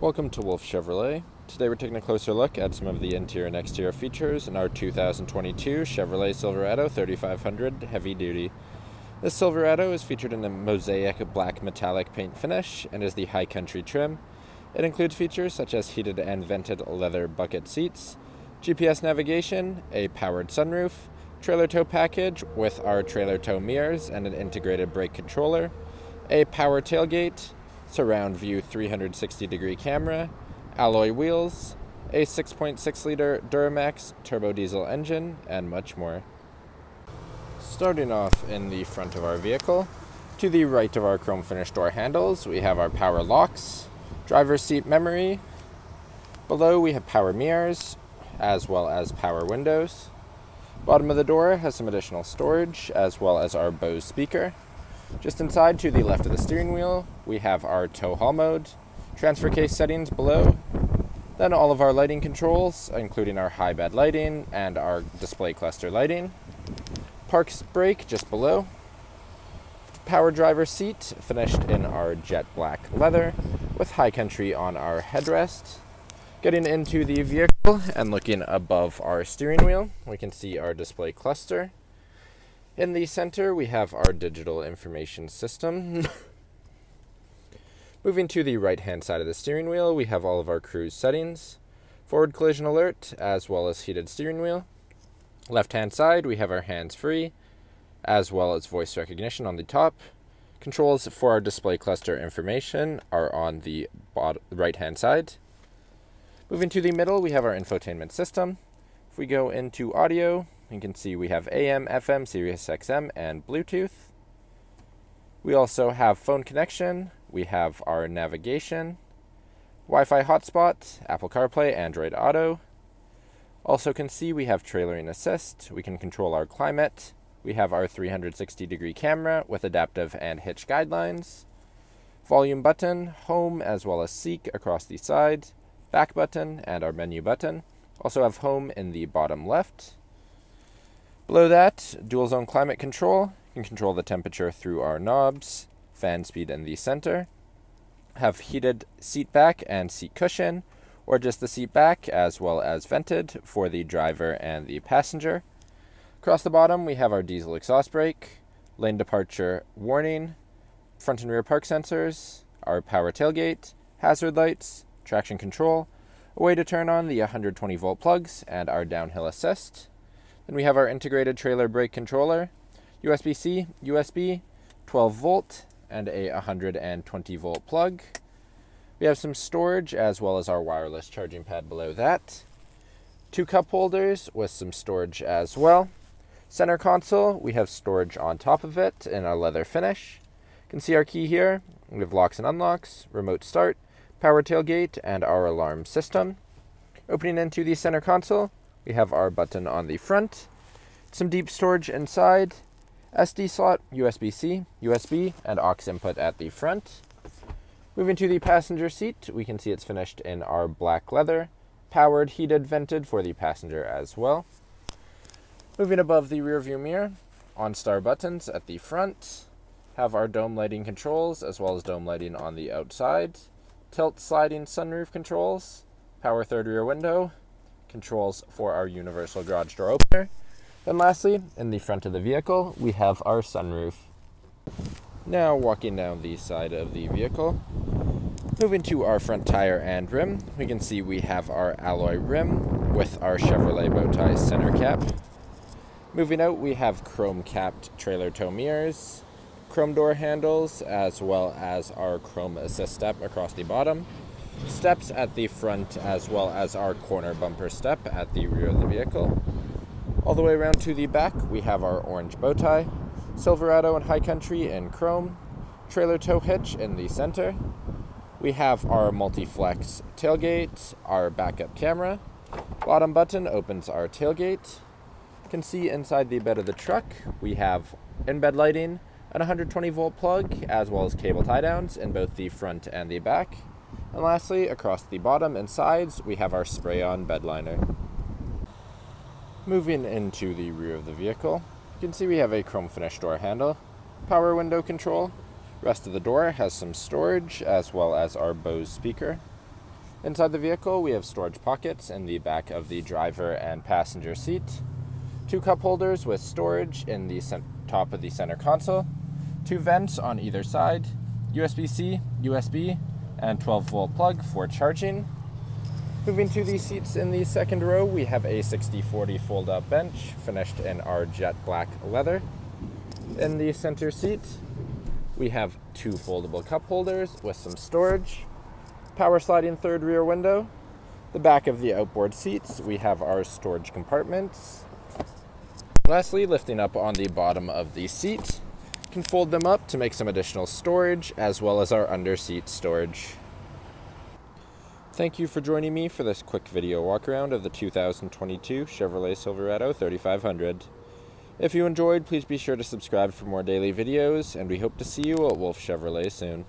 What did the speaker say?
Welcome to Wolfe Chevrolet. Today we're taking a closer look at some of the interior and exterior features in our 2022 Chevrolet Silverado 3500 Heavy Duty. This Silverado is featured in a mosaic black metallic paint finish and is the high country trim. It includes features such as heated and vented leather bucket seats, GPS navigation, a powered sunroof, trailer tow package with our trailer tow mirrors and an integrated brake controller, a power tailgate, surround view 360 degree camera, alloy wheels, a 6.6 liter Duramax turbo diesel engine, and much more. Starting off in the front of our vehicle, to the right of our chrome finished door handles, we have our power locks, driver's seat memory. Below, we have power mirrors, as well as power windows. Bottom of the door has some additional storage, as well as our Bose speaker. Just inside to the left of the steering wheel, we have our tow haul mode, transfer case settings below, then all of our lighting controls, including our high bed lighting and our display cluster lighting. Parks brake just below. Power driver seat finished in our jet black leather with high country on our headrest. Getting into the vehicle and looking above our steering wheel, we can see our display cluster. In the center, we have our digital information system. Moving to the right hand side of the steering wheel, we have all of our cruise settings, forward collision alert, as well as heated steering wheel. Left hand side, we have our hands free, as well as voice recognition on the top. Controls for our display cluster information are on the right hand side. Moving to the middle, we have our infotainment system. If we go into audio, you can see we have AM, FM, Sirius XM, and Bluetooth. We also have phone connection, we have our navigation, Wi Fi hotspot, Apple CarPlay, Android Auto. Also, can see we have trailering assist, we can control our climate, we have our 360 degree camera with adaptive and hitch guidelines, volume button, home as well as seek across the side, back button, and our menu button. Also have home in the bottom left. Below that, dual zone climate control. You can control the temperature through our knobs, fan speed in the center. Have heated seat back and seat cushion, or just the seat back as well as vented for the driver and the passenger. Across the bottom, we have our diesel exhaust brake, lane departure warning, front and rear park sensors, our power tailgate, hazard lights, traction control, a way to turn on the 120 volt plugs, and our downhill assist. Then we have our integrated trailer brake controller, USB C, USB, 12 volt, and a 120 volt plug. We have some storage as well as our wireless charging pad below that. Two cup holders with some storage as well. Center console, we have storage on top of it in a leather finish. You can see our key here. We have locks and unlocks, remote start, power tailgate, and our alarm system. Opening into the center console, we have our button on the front, some deep storage inside, SD slot, USB C, USB, and aux input at the front. Moving to the passenger seat, we can see it's finished in our black leather, powered, heated, vented for the passenger as well. Moving above the rear view mirror, OnStar buttons at the front, have our dome lighting controls as well as dome lighting on the outside, tilt sliding sunroof controls, power third rear window, controls for our universal garage door opener. And lastly, in the front of the vehicle, we have our sunroof. Now walking down the side of the vehicle, moving to our front tire and rim, we can see we have our alloy rim with our Chevrolet Bowtie center cap. Moving out, we have chrome capped trailer tow mirrors, chrome door handles, as well as our chrome assist step across the bottom steps at the front as well as our corner bumper step at the rear of the vehicle. All the way around to the back, we have our orange bow tie, Silverado and High Country in chrome, trailer tow hitch in the center. We have our multi-flex tailgate, our backup camera. Bottom button opens our tailgate. You can see inside the bed of the truck, we have in-bed lighting, an 120 volt plug, as well as cable tie downs in both the front and the back. And lastly, across the bottom and sides, we have our spray-on bed liner. Moving into the rear of the vehicle, you can see we have a chrome finish door handle, power window control, rest of the door has some storage as well as our Bose speaker. Inside the vehicle, we have storage pockets in the back of the driver and passenger seat, two cup holders with storage in the top of the center console, two vents on either side, USB C, USB, and 12 volt plug for charging. Moving to the seats in the second row, we have a 6040 fold up bench finished in our jet black leather. In the center seat, we have two foldable cup holders with some storage power sliding third rear window. The back of the outboard seats, we have our storage compartments. Lastly, lifting up on the bottom of the seat, can fold them up to make some additional storage as well as our under seat storage. Thank you for joining me for this quick video walk around of the 2022 Chevrolet Silverado 3500. If you enjoyed, please be sure to subscribe for more daily videos, and we hope to see you at Wolfe Chevrolet soon.